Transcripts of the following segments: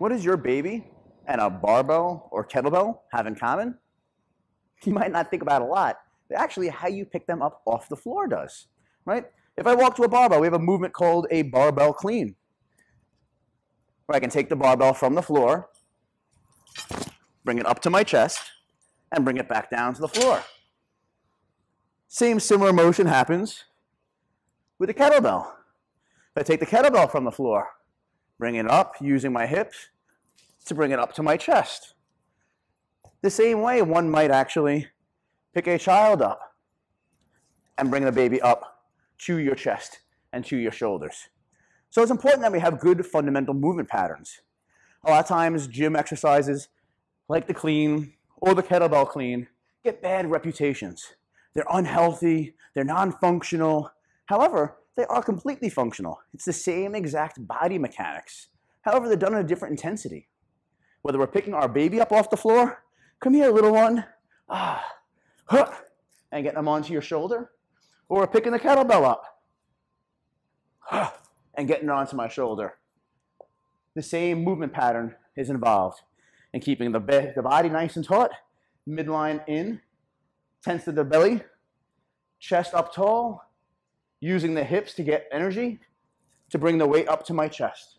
What does your baby and a barbell or kettlebell have in common? You might not think about a lot, but actually how you pick them up off the floor does, right? If I walk to a barbell, we have a movement called a barbell clean, where I can take the barbell from the floor, bring it up to my chest, and bring it back down to the floor. Same similar motion happens with the kettlebell. If I take the kettlebell from the floor, bring it up using my hips to bring it up to my chest. The same way one might actually pick a child up and bring the baby up to your chest and to your shoulders. So it's important that we have good fundamental movement patterns. A lot of times gym exercises like the clean or the kettlebell clean get bad reputations. They're unhealthy, they're non-functional. However, they are completely functional. It's the same exact body mechanics. However, they're done at a different intensity. Whether we're picking our baby up off the floor, come here, little one, ah, huh, and getting them onto your shoulder, or we're picking the kettlebell up, huh, and getting it onto my shoulder. The same movement pattern is involved in keeping the, the body nice and taut, midline in, tense to the belly, chest up tall, using the hips to get energy to bring the weight up to my chest.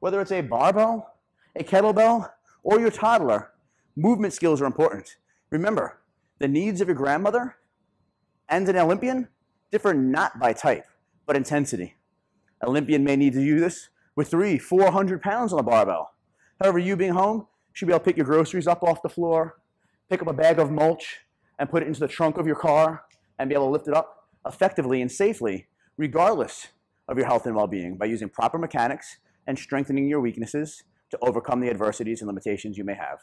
Whether it's a barbell, a kettlebell, or your toddler, movement skills are important. Remember, the needs of your grandmother and an Olympian differ not by type, but intensity. Olympian may need to do this with three, 400 pounds on a barbell. However, you being home, should be able to pick your groceries up off the floor, pick up a bag of mulch, and put it into the trunk of your car, and be able to lift it up effectively and safely, regardless of your health and well-being, by using proper mechanics and strengthening your weaknesses to overcome the adversities and limitations you may have.